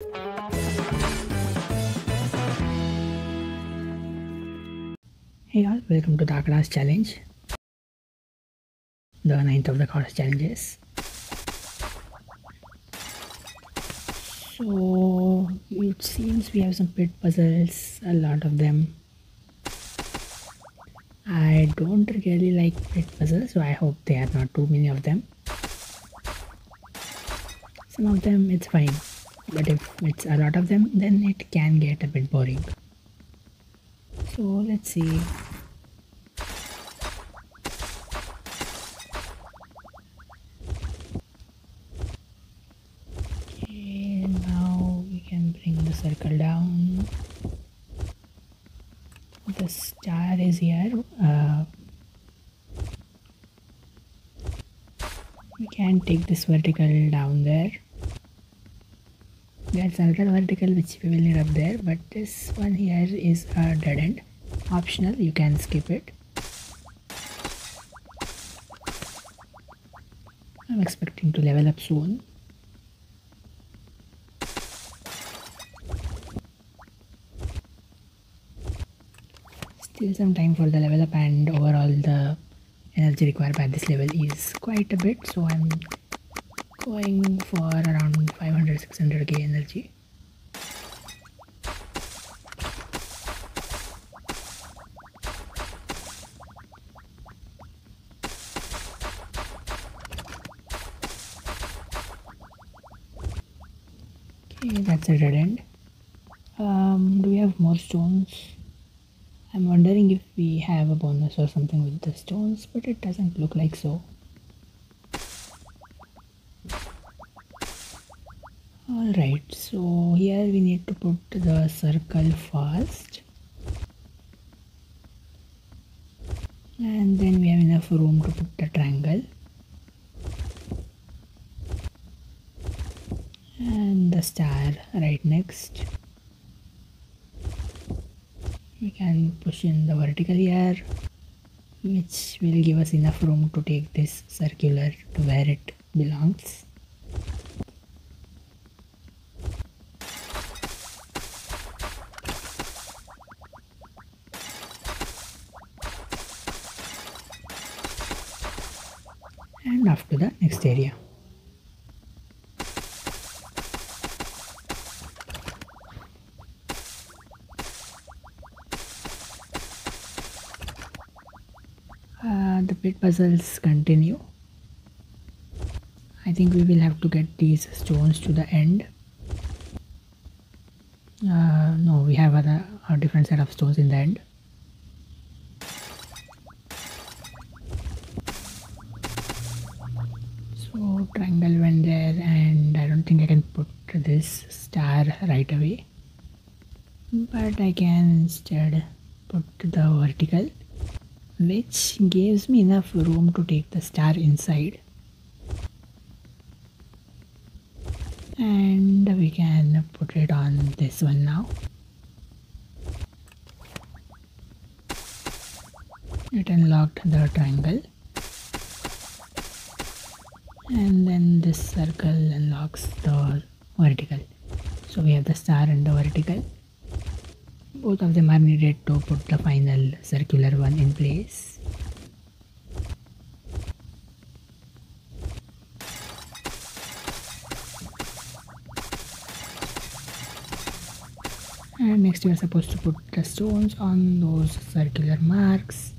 Hey all, welcome to the Dagda's challenge. The ninth of the Akadas challenges. So it seems we have some pit puzzles, a lot of them. I don't really like pit puzzles, so I hope there are not too many of them. Some of them it's fine, but if it's a lot of them, then it can get a bit boring. So let's see. Okay, now we can bring the circle down. The star is here. Uh, we can take this vertical down there. There's another vertical which we will up there, but this one here is a dead end. Optional, you can skip it. I'm expecting to level up soon. Still some time for the level up and overall the energy required by this level is quite a bit so I'm going for around 500-600k energy. Okay, that's a dead end. Um, do we have more stones? I'm wondering if we have a bonus or something with the stones, but it doesn't look like so. Alright, so here we need to put the circle first. And then we have enough room to put the triangle. And the star right next. We can push in the vertical here, which will give us enough room to take this circular to where it belongs. And to the next area. Uh, the pit puzzles continue. I think we will have to get these stones to the end. Gives me enough room to take the star inside. And we can put it on this one now. It unlocked the triangle and then this circle unlocks the vertical so we have the star and the vertical both of them are needed to put the final circular one in place and next we are supposed to put the stones on those circular marks.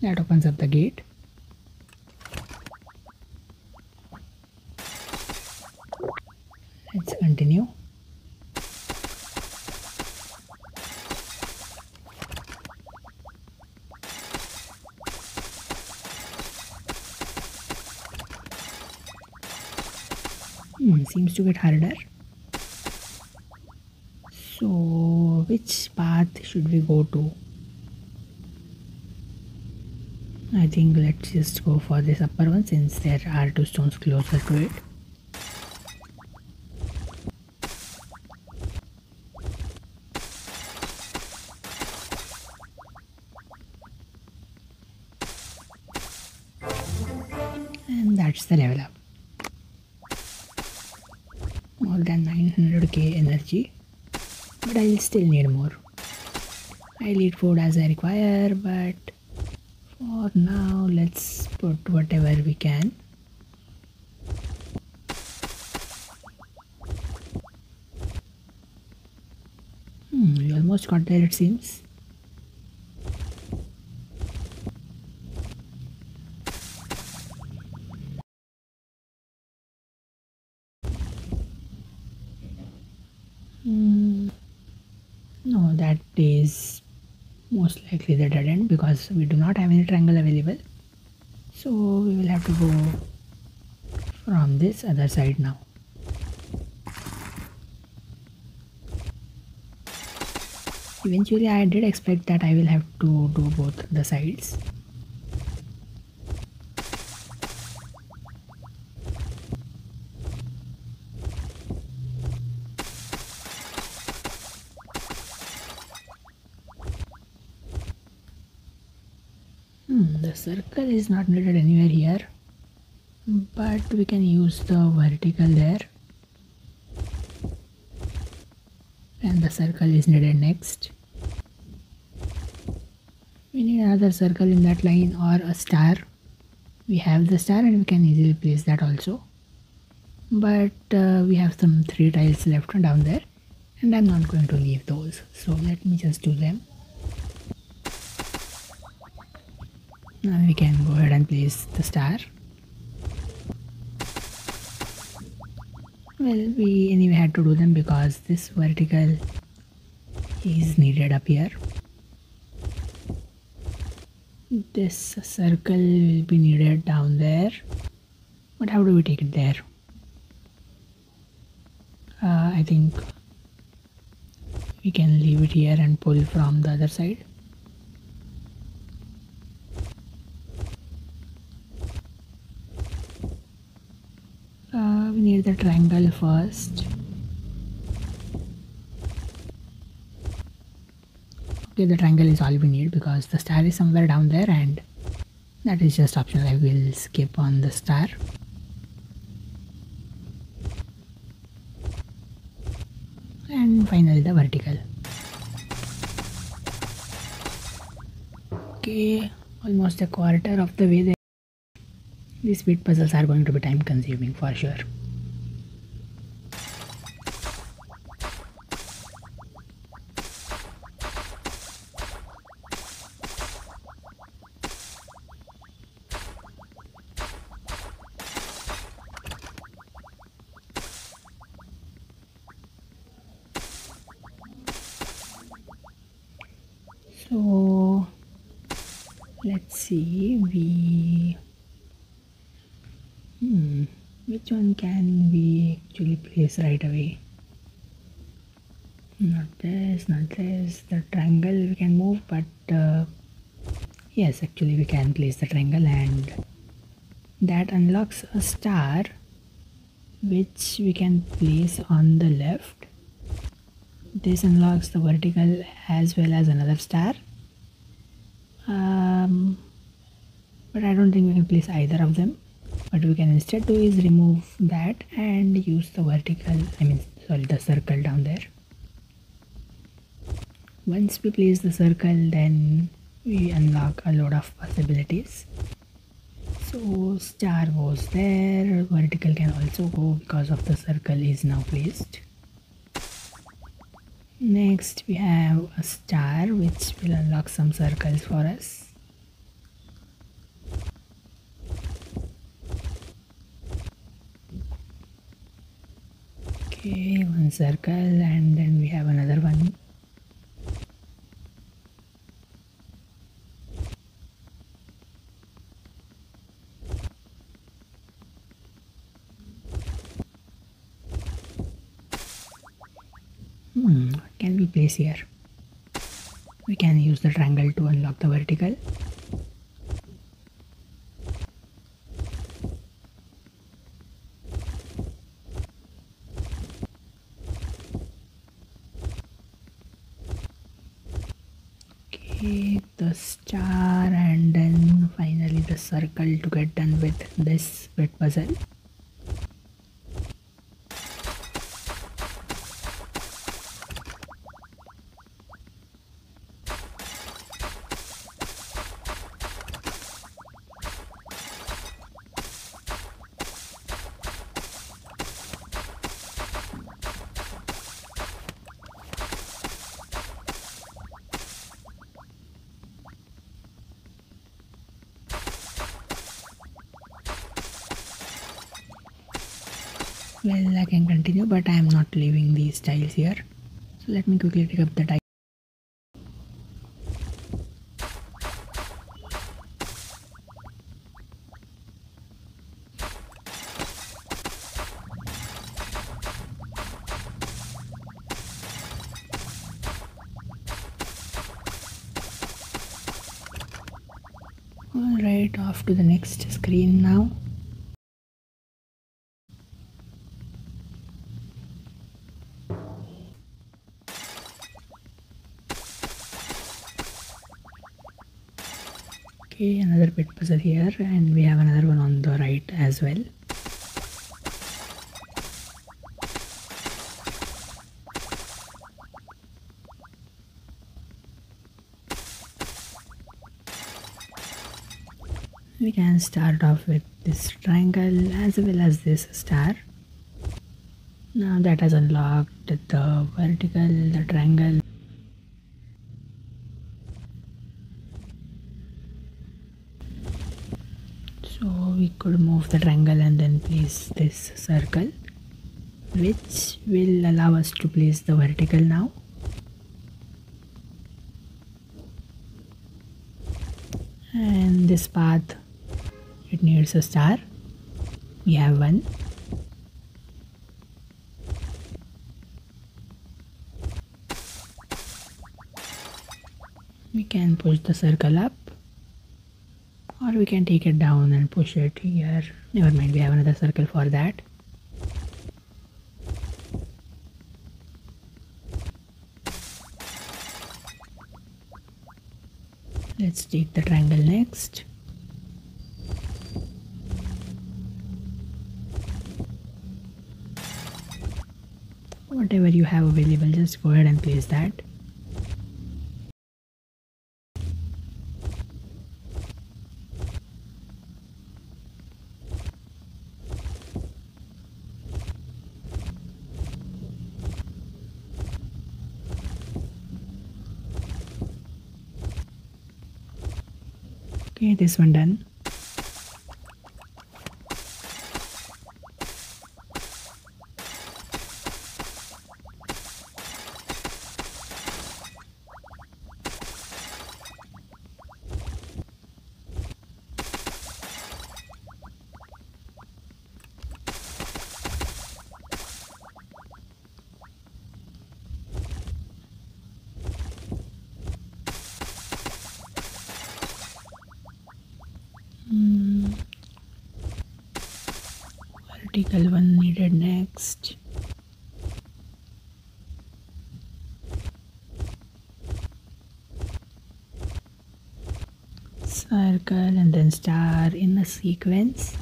That opens up the gate. Let's continue. Hmm, seems to get harder so which path should we go to? I think let's just go for this upper one since there are two stones closer to it hmm, we almost got there it seems. Hmm. no that is most likely the dead end because we do not have any triangle available. So we will have to go from this other side now eventually I did expect that I will have to do both the sides Hmm, the circle is not needed anywhere here, but we can use the vertical there. And the circle is needed next. We need another circle in that line or a star. We have the star and we can easily place that also. But uh, we have some three tiles left down there and I'm not going to leave those. So let me just do them. Now we can go ahead and place the star. Well, we anyway had to do them because this vertical is needed up here. This circle will be needed down there. But how do we take it there? Uh, I think we can leave it here and pull from the other side. Uh, we need the triangle first. Okay, the triangle is all we need because the star is somewhere down there and that is just optional. I will skip on the star. And finally the vertical. Okay, almost a quarter of the way there. These pit puzzles are going to be time consuming for sure. So let's see we Hmm, which one can we actually place right away? Not this, not this. The triangle we can move, but uh, yes, actually we can place the triangle and that unlocks a star which we can place on the left. This unlocks the vertical as well as another star. Um, but I don't think we can place either of them. What we can instead do is remove that and use the vertical I mean sorry the circle down there. Once we place the circle then we unlock a lot of possibilities. So star was there vertical can also go because of the circle is now placed. Next we have a star which will unlock some circles for us okay one circle and then we have another one. Hmm can we place here? We can use the triangle to unlock the vertical the star and then finally the circle to get done with this. Pit puzzle let me quickly take up the tile here and we have another one on the right as well. we can start off with this triangle as well as this star now that has unlocked the vertical the triangle the triangle and then place this circle which will allow us to place the vertical now. And this path it needs a star. We have one. We can push the circle up we can take it down and push it here. Never mind we have another circle for that. Let's take the triangle next. Whatever you have available just go ahead and place that this one done vertical one needed next. Circle and then star in a sequence.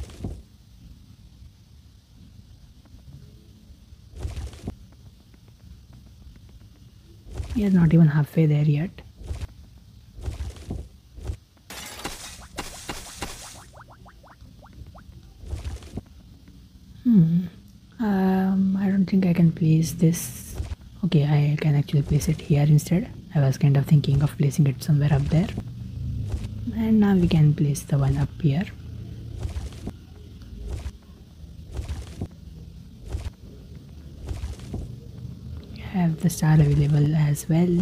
We are not even halfway there yet place this. Okay, I can actually place it here instead. I was kind of thinking of placing it somewhere up there. And now we can place the one up here. Have the star available as well.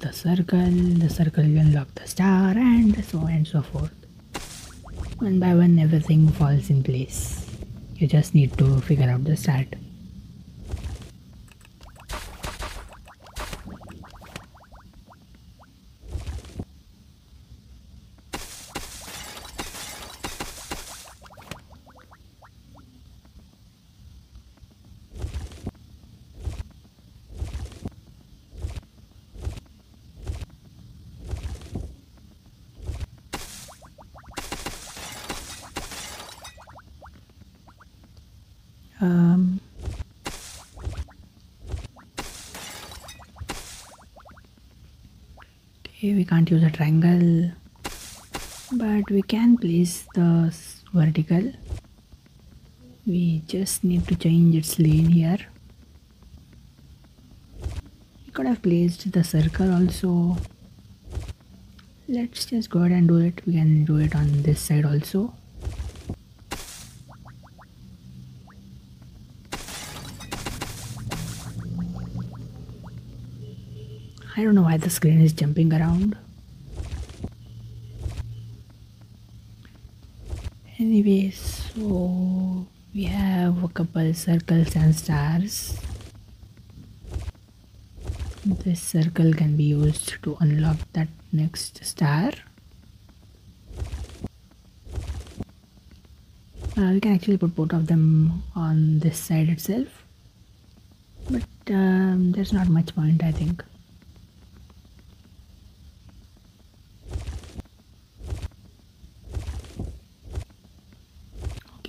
The circle, the circle will unlock the star, and so on and so forth. One by one, everything falls in place. You just need to figure out the start. Um, okay, we can't use a triangle. but we can place the vertical. We just need to change its lane here. We could have placed the circle also. Let's just go ahead and do it. We can do it on this side also I don't know why the screen is jumping around. Anyway so we have a couple circles and stars. This circle can be used to unlock that next star. Uh, we can actually put both of them on this side itself. But um, there's not much point i think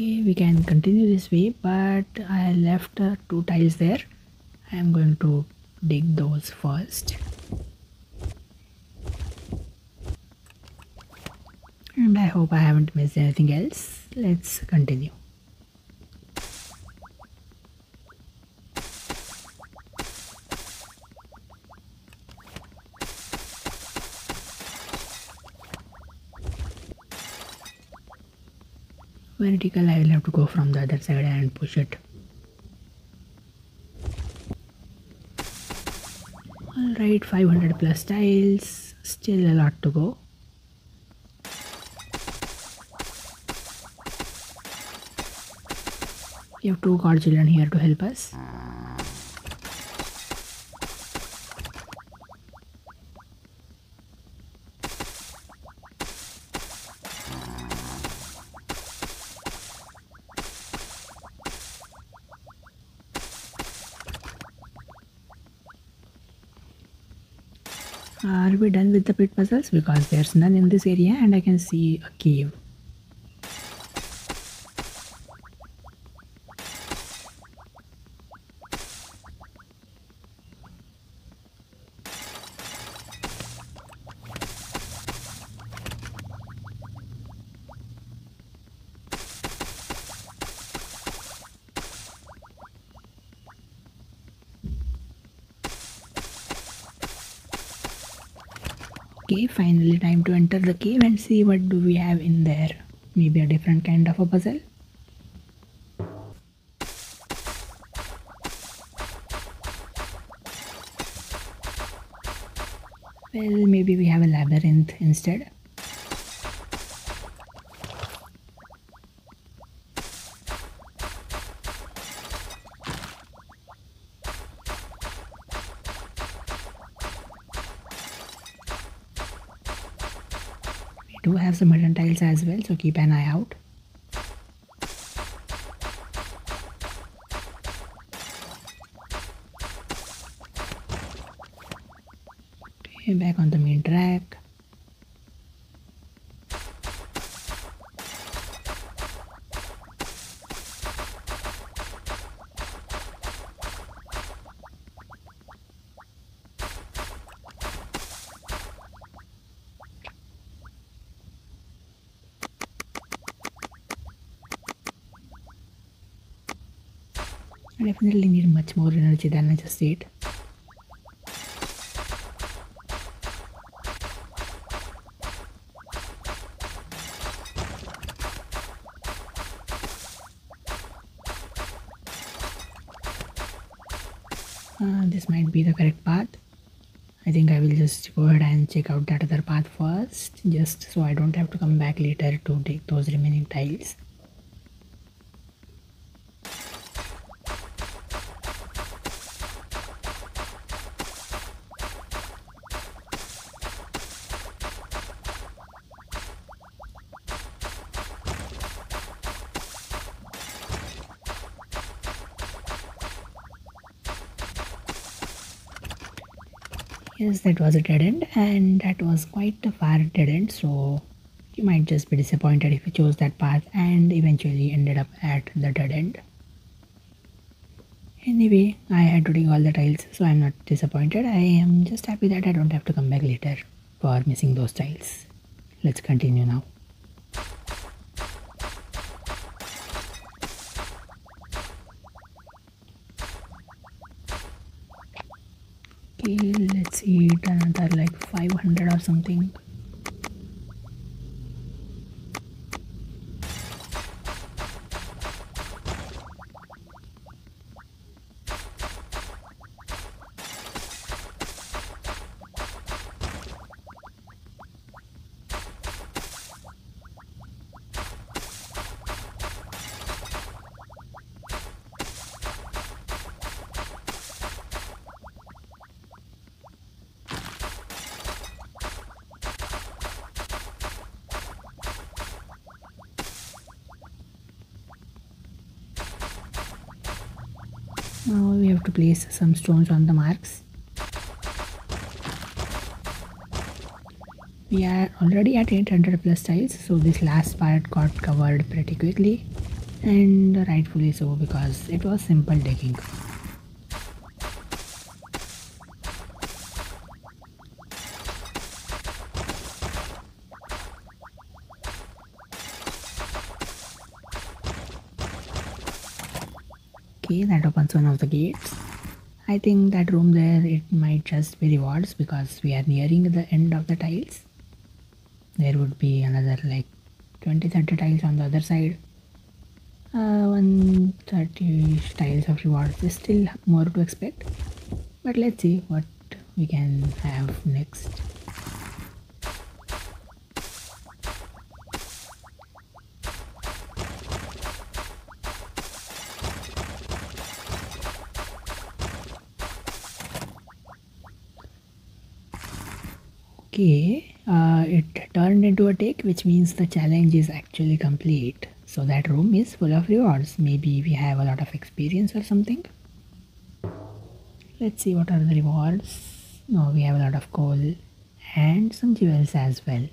okay we can continue this way but i left uh, two tiles there. I am going to dig those first. And i hope i haven't missed anything else. Let's continue vertical I will have to go from the other side and push it. Alright 500 plus tiles. Still a lot to go. We have two god children here to help us Are we done with the pit puzzles? Because there's none in this area and I can see a cave. See what do we have in there. Maybe a different kind of a puzzle. Well, maybe we have a labyrinth instead. So keep an eye out. Okay, back on the main I definitely need much more energy than I just ate. Uh, this might be the correct path. I think I will just go ahead and check out that other path first, just so I don't have to come back later to take those remaining tiles. That was a dead end, and that was quite a far dead end, so you might just be disappointed if you chose that path and eventually ended up at the dead end. Anyway, I had to dig all the tiles, so I'm not disappointed. I am just happy that I don't have to come back later for missing those tiles. Let's continue now. Something. Now we have to place some stones on the marks. We are already at 800 plus tiles so this last part got covered pretty quickly and rightfully so because it was simple digging. Opens one of the gates I think that room there it might just be rewards because we are nearing the end of the tiles. There would be another like 20-30 tiles on the other side. Uh, 130 tiles of rewards There's still more to expect. But let's see what we can have next Okay, uh, it turned into a tick, which means the challenge is actually complete. So that room is full of rewards. Maybe we have a lot of experience or something. Let's see what are the rewards. No, we have a lot of coal and some jewels as well.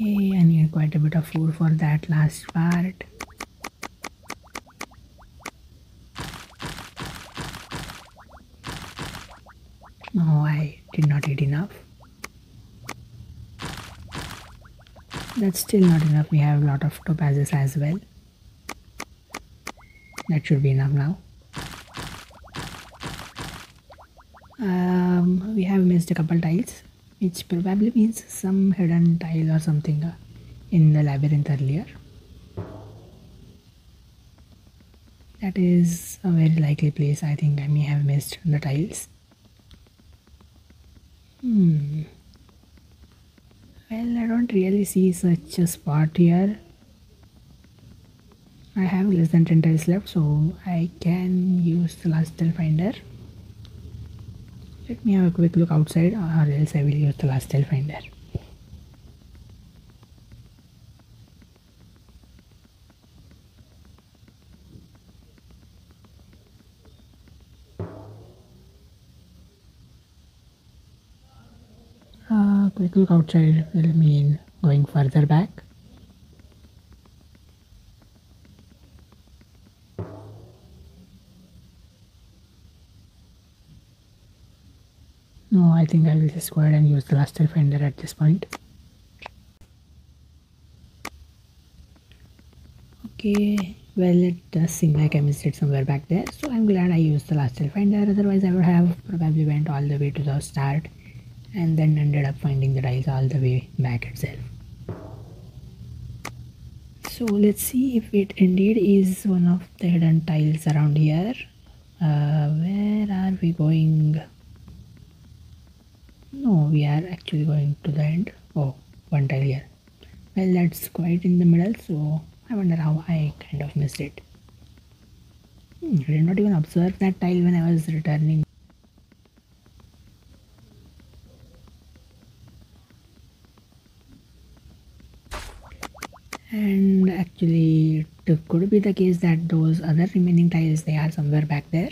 Okay, I need quite a bit of food for that last part. No, I did not eat enough. That's still not enough. We have a lot of topazes as well. That should be enough now. Um, we have missed a couple tiles which probably means some hidden tile or something uh, in the labyrinth earlier. That is a very likely place. I think I may have missed the tiles. Hmm. Well, I don't really see such a spot here. I have less than 10 tiles left, so I can use the last tile finder. Let me have a quick look outside or else I will use the last tile finder. Uh, quick look outside will mean going further back. Think I will just go ahead and use the last finder at this point. Okay, well it does seem like I missed it somewhere back there. So I'm glad I used the last finder. Otherwise I would have probably went all the way to the start and then ended up finding the tiles all the way back itself. So let's see if it indeed is one of the hidden tiles around here. Uh, where are we going? no we are actually going to the end oh one tile here. Well that's quite in the middle so I wonder how I kind of missed it. Hmm, I did not even observe that tile when I was returning. And actually it could be the case that those other remaining tiles they are somewhere back there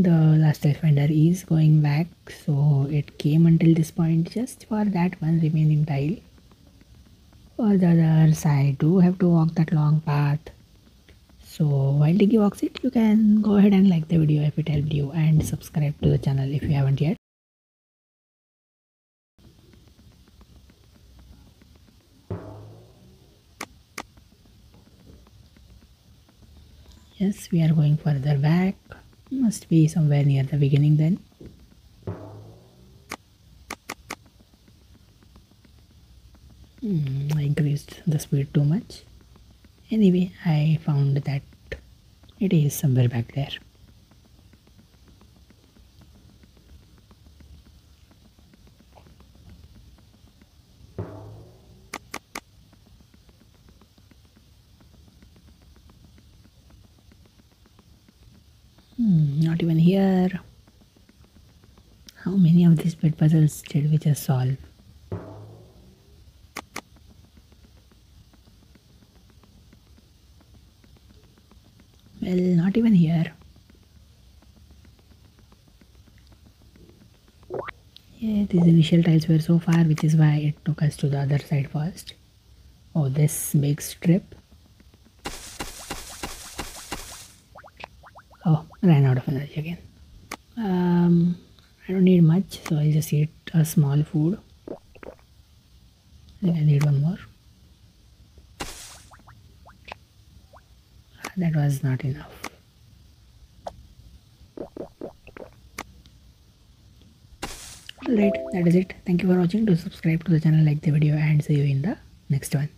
the last tile finder is going back so it came until this point. Just for that one remaining tile. For the others I do have to walk that long path. So while Diggy walks it you can go ahead and like the video if it helped you and subscribe to the channel if you haven't yet. Yes, we are going further back. Must be somewhere near the beginning then. Hmm, I increased the speed too much. Anyway, I found that it is somewhere back there. Did solve? Well, not even here. Yeah, these initial tiles were so far, which is why it took us to the other side first. Oh, this big strip. Oh, ran out of energy again. Um, I don't need much, so I'll just eat a small food. I I need one more. That was not enough. Alright, that is it. Thank you for watching. Do subscribe to the channel, like the video, and see you in the next one.